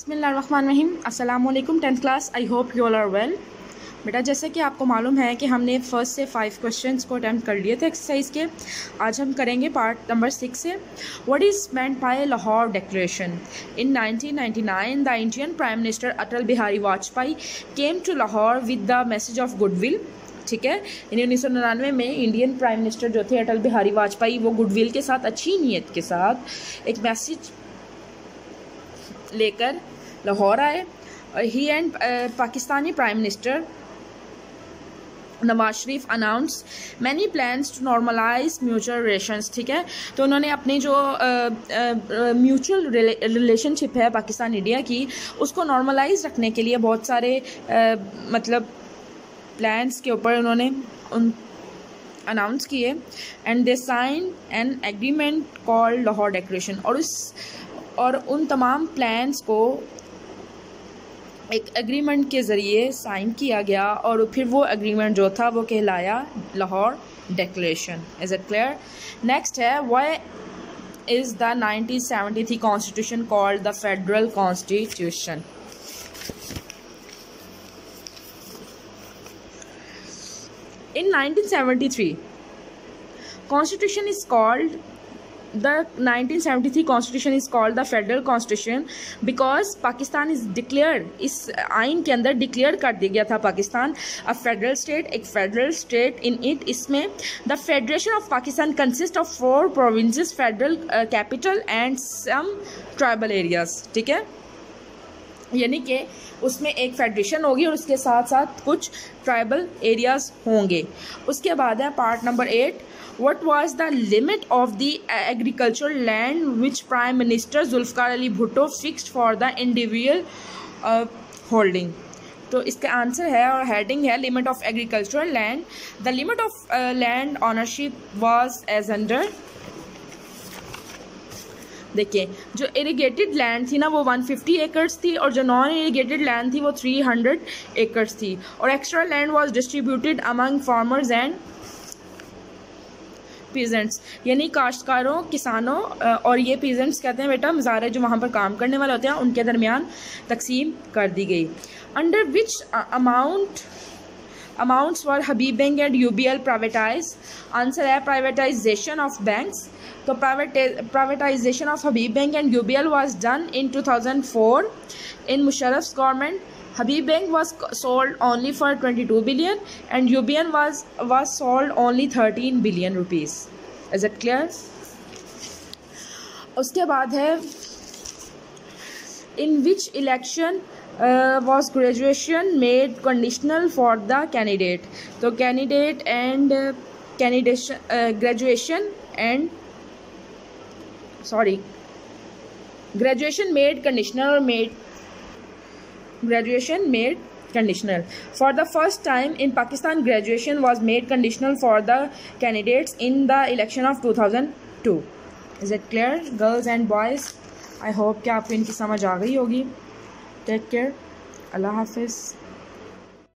बसमीम अल्लाम tenth class. I hope you all are well बेटा, जैसे कि आपको मालूम है कि हमने फ़र्स्ट से फाइव क्वेश्चंस को अटैम्प्ट कर लिए थे एक्सरसाइज के। आज हम करेंगे पार्ट नंबर सिक्स से। What is meant by Lahore declaration in 1999 the Indian prime minister Atal Bihari Vajpayee came to Lahore with the message of goodwill ठीक है? यानी उन्नीस सौ निन्यानवे में इंडियन प्राइम मिनिस्टर जो थे अटल बिहारी वाजपेयी वो गुडविल के साथ, अच्छी नीयत के साथ एक मैसेज लेकर लाहौर आए ही and Pakistani prime minister Nawaz Sharif announce many plans to normalise mutual relations ठीक है? तो उन्होंने अपनी जो म्यूचुअल रिलेशनशिप है पाकिस्तान इंडिया की उसको नॉर्मलाइज रखने के लिए बहुत सारे uh, मतलब प्लान्स के ऊपर उन्होंने उन अनाउंस किए। And they sign an agreement call Lahore declaration और उस और उन तमाम प्लान्स को एक एग्रीमेंट के ज़रिए साइन किया गया और फिर वो एग्रीमेंट जो था वो कहलाया Lahore declaration is it clear next है why is the 1973 constitution called the federal constitution in 1973 constitution is called the 1973 constitution is called the federal constitution because Pakistan is declare इस आइन के अंदर डिक्लेयर कर दिया गया था पाकिस्तान अ फेडरल स्टेट एक फेडरल स्टेट इन इट इसमें the federation of Pakistan consist of four provinces federal capital and some tribal areas ठीक है यानी कि उसमें एक फेडरेशन होगी और उसके साथ साथ कुछ ट्राइबल एरियाज़ होंगे। उसके बाद है part number eight what was the limit of the agriculture land which prime minister Zulfikar Ali Bhutto fix for the individual holding तो इसका आंसर है और हेडिंग है limit of agricultural land the limit of land ownership was as under देखिए, जो irrigated land थी ना, वो 150 एकर्स थी और जो नॉन इरीगेटेड लैंड थी, वो 300 एकर्स थी। और extra land was distributed among farmers and peasants यानी काश्तकारों, किसानों और ये पीजेंट्स कहते हैं, बेटा, मज़ारे जो वहाँ पर काम करने वाले होते हैं, उनके दरमियान तकसीम कर दी गई। Under which amount amounts for Habib bank and U B L privatise answer है प्राइवेटाइजेशन ऑफ़ बैंक्स तो privatisation of Habib bank and U B L was done in two thousand four in Musharraf government Habib Bank was sold only for 22 billion and UBN was was sold only 13 billion rupees. Is it clear? उसके बाद है in which election was graduation made conditional for the candidate तो candidate and candidation graduation and sorry graduation made conditional made graduation made conditional for the first time in Pakistan graduation was made conditional for the candidates in the election of two thousand two is it clear girls and boys I hope कि आपको इनकी समझ आ गई होगी। Take care अल्लाह हाफिज़